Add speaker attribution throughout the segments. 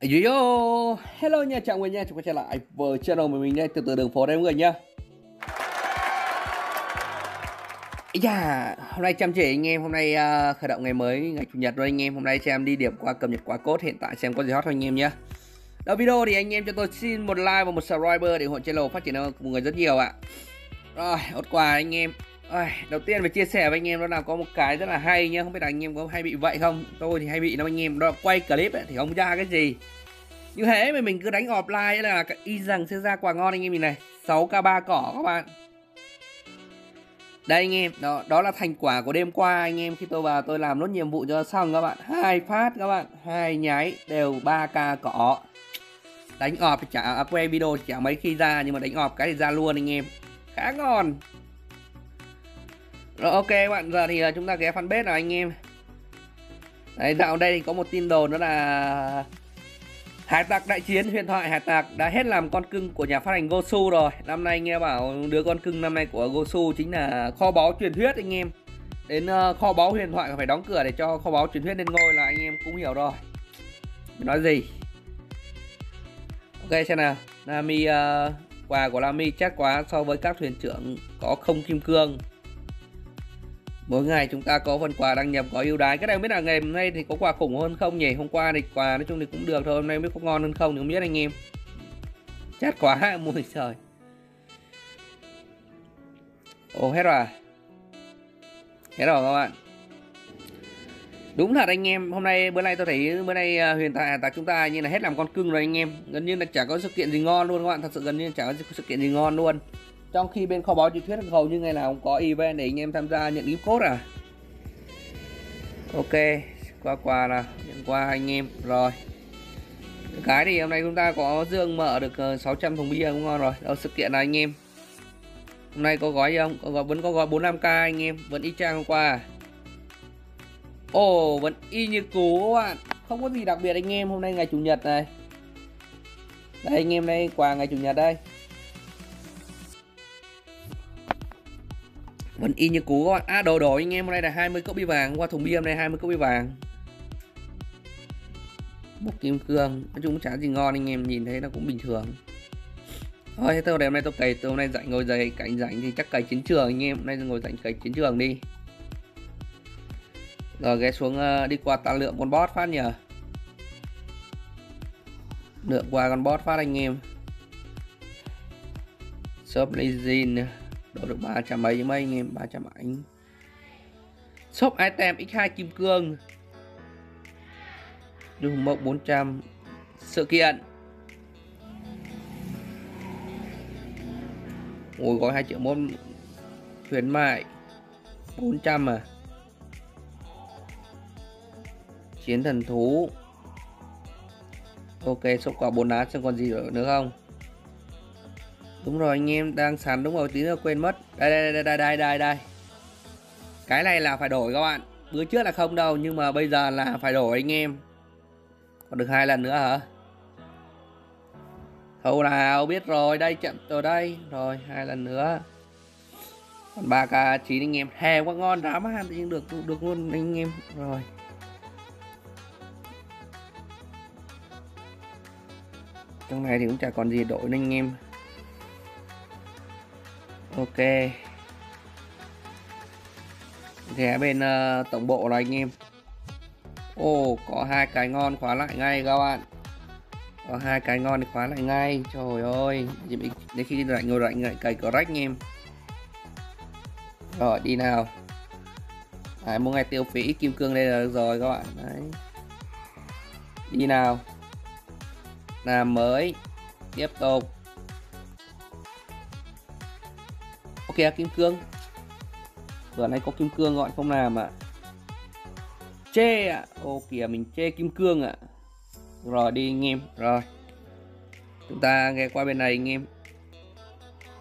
Speaker 1: Yo hello nha, chào mọi người nha, chúng ta trở lại với channel của mình đây, từ từ đường phố đây mọi người nha. Yeah, hôm nay chăm chỉ anh em, hôm nay uh, khởi động ngày mới, ngày chủ nhật rồi anh em, hôm nay xem đi điểm qua cập nhật quá cốt. Hiện tại xem có gì hot không anh em nhé. Đầu video thì anh em cho tôi xin một like và một subscriber để ủng hộ channel phát triển được mọi người rất nhiều ạ. Rồi, hốt quà anh em, À, đầu tiên phải chia sẻ với anh em đó là có một cái rất là hay nhá. Không biết là anh em có hay bị vậy không? Tôi thì hay bị nó anh em. Đó là quay clip ấy, thì không ra cái gì? Như thế mà mình cứ đánh offline là y rằng sẽ ra quà ngon anh em nhìn này. 6k3 cỏ các bạn. Đây anh em đó đó là thành quả của đêm qua anh em. Khi tôi vào tôi làm nốt nhiệm vụ cho xong các bạn. Hai phát các bạn. Hai nháy đều 3k cỏ. Đánh ọp chả à, quay video chả mấy khi ra nhưng mà đánh ọp cái thì ra luôn anh em. Khá ngon rồi ok các bạn, giờ thì ờ, chúng ta ghé fanpage nào anh em? Đấy, dạo đây thì có một tin đồn đó là Hải tặc đại chiến huyền thoại hải tặc đã hết làm con cưng của nhà phát hành Gosu rồi. Năm nay nghe bảo đứa con cưng năm nay của Gosu chính là kho báu truyền thuyết anh em. Đến ờ, kho báu huyền thoại phải đóng cửa để cho kho báu truyền thuyết lên ngôi là anh em cũng hiểu rồi. Nói gì? Ok xem nào. Nami uh, quà của Nami chắc quá so với các thuyền trưởng có không kim cương mỗi ngày chúng ta có phần quà đăng nhập, có ưu đãi cái này không biết là ngày hôm nay thì có quà khủng hơn không nhỉ? Hôm qua thì quà nói chung thì cũng được thôi. Hôm nay biết có ngon hơn không thì không biết anh em. Chát quá mùi trời. Ồ, hết rồi à? hết rồi các bạn. Đúng thật anh em, hôm nay, bữa nay tôi thấy, bữa nay à, huyền tại à, tại chúng ta như là hết làm con cưng rồi anh em. Gần như là chả có sự kiện gì ngon luôn các bạn. Thật sự gần như chả có sự kiện gì ngon luôn trong khi bên kho báu truyền thuyết hầu như ngày nào cũng có event để anh em tham gia nhận gift code à? Ok qua quà là nhận qua anh em rồi. Cái thì hôm nay chúng ta có dương mở được ờ, 600 thùng bia cũng ngon rồi đâu sự kiện này anh em? Hôm nay có gói không? Có gói, vẫn có gói 45k anh em vẫn y chang hôm qua à? ồ oh, vẫn y như cũ các bạn. Không có gì đặc biệt anh em hôm nay ngày chủ nhật này. Đây anh em đây quà ngày chủ nhật đây. Vẫn y như cũ các bạn à đồ đổi anh em. Hôm nay là 20 cốc bi vàng. Qua thùng bia hôm nay 20 cốc bi vàng. Một kim cương. Nói chung chả gì ngon. Anh em nhìn thấy nó cũng bình thường. Thôi, thế tôi hôm nay tôi cày tôi hôm nay dạy ngồi dậy cảnh rảnh thì chắc cày chiến trường anh em. Hôm nay ngồi dậy cày chiến trường đi. Rồi, ghé xuống ờ, đi qua ta lượng con boss phát nhờ. Lượng qua con boss phát anh em. Shop legend. Đổi được 300 mấy mấy anh em 300 ảnh. Shop item x2 kim cương. Đường mộng 400 Sự kiện Ôi, gói 2 triệu môn Khuyến mại 400 à. Chiến thần thú. Ok, shop quả bốn lá, xem còn gì nữa không? Đúng rồi, anh em đang sàn đúng rồi, tí nữa quên mất. Đây đây đây đây đây đây đây. Cái này là phải đổi các bạn. Bữa trước là không đâu, nhưng mà bây giờ là phải đổi anh em. Còn được hai lần nữa hả? Thâu nào biết rồi, đây chậm rồi đây. Rồi, hai lần nữa. Còn ba k chín anh em. Hè quá ngon, đá mà nhưng được được luôn anh em. Rồi. Trong này thì cũng chả còn gì đổi nên anh em ok. Ghé bên uh, tổng bộ này anh em. Ồ oh, có hai cái ngon khóa lại ngay các bạn. Có hai cái ngon thì khóa lại ngay. Trời ơi đến khi lạnh ngồi lạnh lại cày có rách anh em. Rồi đi nào. Đấy, mua ngày tiêu phí kim cương đây là được rồi các bạn. Đấy. Đi nào. Làm mới. Tiếp tục. Kìa, kim cương. Vừa nay có kim cương gọi không làm ạ. Chê ạ. À. ô, kìa, mình chê kim cương ạ. À. rồi, đi anh em. Rồi. Chúng ta nghe qua bên này, anh em.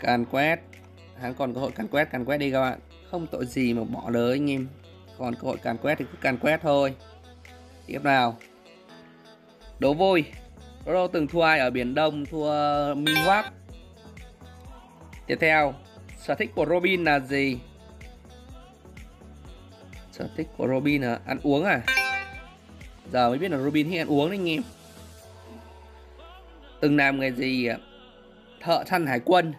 Speaker 1: Càn quét. Hắn còn cơ hội càn quét càn quét đi các bạn. Không tội gì mà bỏ lỡ anh em. Còn cơ hội càn quét thì cứ càn quét thôi. Tiếp nào. Đố vui. Roro từng thua ai ở biển Đông, thua Minh Hoác tiếp theo sở thích của Robin là gì? Sở thích của Robin là ăn uống à? Giờ mới biết là Robin thích ăn uống đấy anh em. Từng làm nghề gì thợ săn hải quân.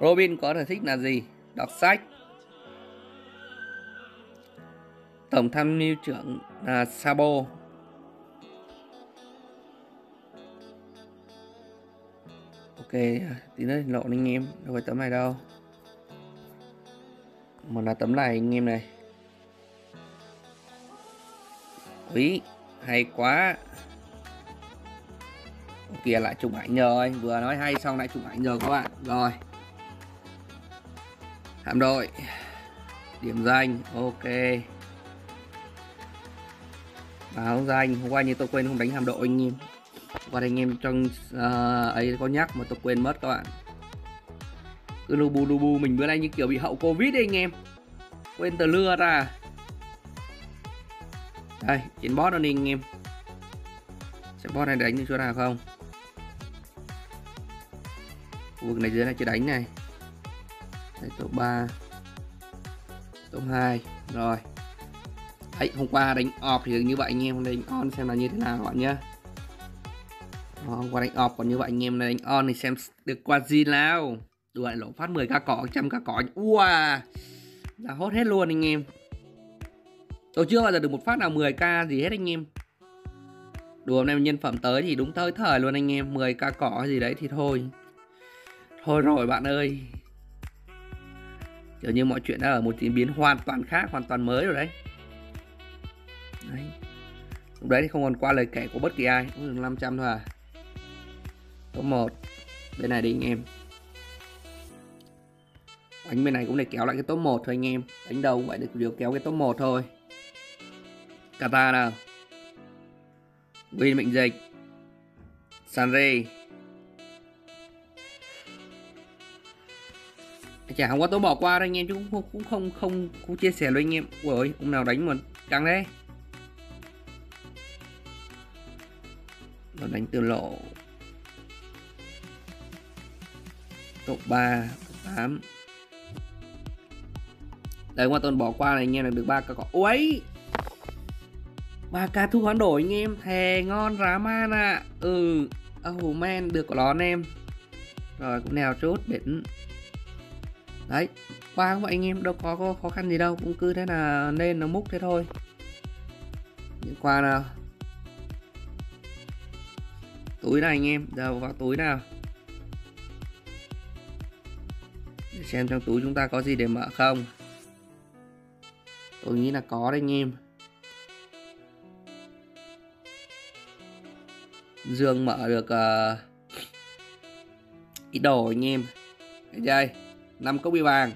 Speaker 1: Robin có sở thích là gì? Đọc sách. Tổng tham mưu trưởng là Sabo. Ok, tí nữa lộ anh em, đâu phải tấm này đâu. Mà là tấm này, anh em này. Quý hay quá. Kia lại chụp ảnh rồi vừa nói hay, xong lại chụp ảnh rồi các bạn. Rồi. Hạm đội. Điểm danh, ok. Báo danh, hôm qua như tôi quên không đánh hạm đội anh em và anh em trong uh, ấy có nhắc mà tôi quên mất các bạn. Cứ lu bu mình bữa nay như kiểu bị hậu covid đấy anh em. Quên từ lưa ra. Đây chiến boss nó đi anh em. Sẽ boss này đánh được chỗ nào không? Khu vực này dưới này chưa đánh này. Đây top 3 top 2 rồi. Đấy, hôm qua đánh off thì như vậy anh em. Hôm nay đánh on xem là như thế nào các bạn nhé hôm qua đánh off còn như vậy, anh em này đánh on thì xem được qua gì nào. Đùa lại lỗ phát 10 k cỏ, trăm k cỏ. Wow là hốt hết luôn anh em. Tôi chưa bao giờ được một phát nào 10 k gì hết anh em. Đùa, hôm nay nhân phẩm tới thì đúng tới thời luôn anh em 10 k cỏ gì đấy thì thôi. Thôi rồi, bạn ơi. Kiểu như mọi chuyện đã ở một diễn biến hoàn toàn khác, hoàn toàn mới rồi đấy. Đấy. Lúc đấy thì không còn qua lời kể của bất kỳ ai, cũng được 500 thôi à. Số 1 bên này đi anh em. Đánh bên này cũng để kéo lại cái top 1 thôi anh em. Đánh đầu cũng vậy được điều kéo cái top 1 thôi. Kata nào? Win mệnh dịch. Sanri. Chả không có tôi bỏ qua đâu anh em chứ cũng không cũng không không, không chia sẻ với anh em. Ui ông nào đánh mà căng đấy nó đánh từ lộ. Top 3 top 8 đấy qua tuần bỏ qua này anh em là được ba ca cỏ Ôi ba ca thu hoán đổi anh em. Thề ngon rá man ạ. À. ừ oh man được của nó anh em. Rồi cũng nào chốt biển đấy qua vậy anh em. Đâu có, có khó khăn gì đâu cũng cứ thế là nên nó múc thế thôi. Những qua nào? Túi này anh em? Giờ vào túi nào? Xem trong túi chúng ta có gì để mở không? Tôi nghĩ là có đấy anh em. Dương mở được uh, ít đồ anh em. Thấy chưa 5 cốc bia vàng.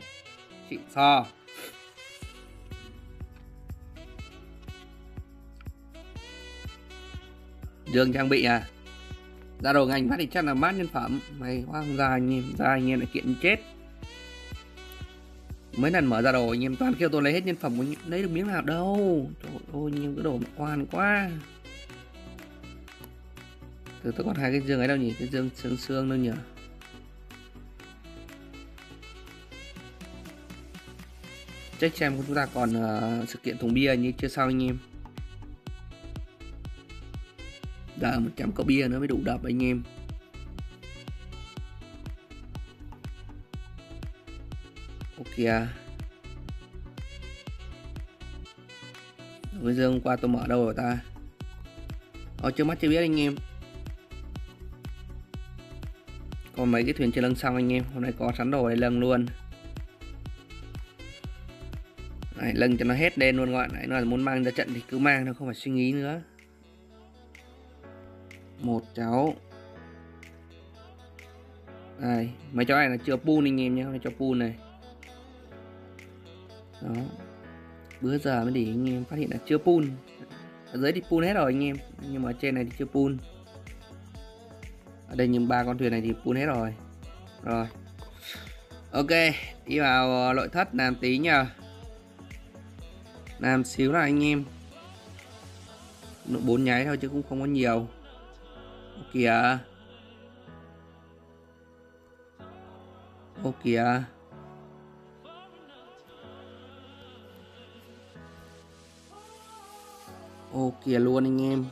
Speaker 1: Xịn so dương trang bị à? Ra đồ ngành phát thì chắc là mát nhân phẩm. Mày không ra anh em ra anh em lại kiện chết mấy lần mở ra đồ anh em toàn kêu tôi lấy hết nhân phẩm lấy được miếng nào đâu. Trời ơi anh em cái đồ quan quá. Từ tôi còn hai cái dương ấy đâu nhỉ? Cái dương xương xương đâu nhỉ? Check xem chúng ta còn uh, sự kiện thùng bia như chưa xong anh em. Giờ 100 cốc bia nữa mới đủ đập anh em. Thì Bây giờ hôm qua tôi mở đâu rồi ta? Ở trước mắt chưa biết anh em. Còn mấy cái thuyền trên lưng xong anh em Hôm nay có sẵn đồ để lưng luôn. Đấy, lưng cho nó hết đen luôn các bạn. Đấy, nó là muốn mang ra trận thì cứ mang thôi không phải suy nghĩ nữa. Một cháu. Đây mấy cháu này là chưa pull anh em nhé cho pull này đó. Bữa giờ mới để anh em phát hiện là chưa pull ở dưới thì pull hết rồi anh em, nhưng mà ở trên này thì chưa pull ở đây những ba con thuyền này thì pull hết rồi. Rồi. Ok, đi vào ờ, nội thất làm tí nhờ. Làm xíu là anh em. Bốn nháy thôi chứ cũng không có nhiều. Kìa. Ô kìa. Ô, kìa luôn anh em.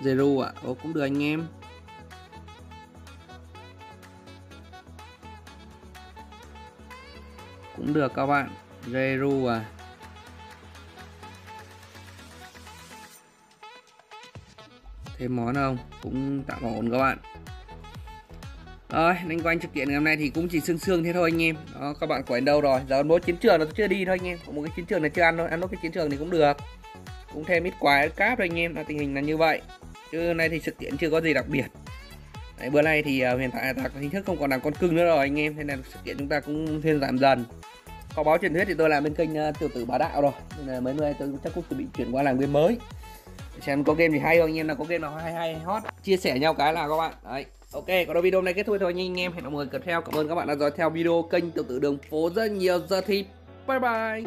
Speaker 1: Zero à? ạ Ồ cũng được anh em. Cũng được các bạn. Zero à? Thêm món không? Cũng tạm ổn các bạn rồi nên quanh sự kiện ngày hôm nay thì cũng chỉ sương sương thế thôi anh em. Đó các bạn của đâu rồi. Giờ mỗi chiến trường nó chưa đi thôi anh em. Một cái chiến trường này chưa ăn thôi. Ăn nốt cái chiến trường thì cũng được. Cũng thêm ít quái cáp thôi anh em. Là tình hình là như vậy. Chứ nay thì sự kiện chưa có gì đặc biệt. Đấy, bữa nay thì uh, hiện tại là hình thức không còn làm con cưng nữa rồi anh em. Nên là sự kiện chúng ta cũng thêm giảm dần. Có báo truyền thuyết thì tôi làm bên kênh uh, tiểu tử bá đạo rồi. Nên là mấy người tôi chắc cũng chuẩn bị chuyển qua làm game mới xem có game gì hay không anh em là có game nào hay hay, hot, chia sẻ nhau cái là các bạn. Đấy, ok, còn video này kết thúc thôi nha anh em. Hẹn gặp mọi người tiếp theo. Cảm ơn các bạn đã dõi theo video kênh tự tử đường phố rất nhiều. Giờ thì, bye bye.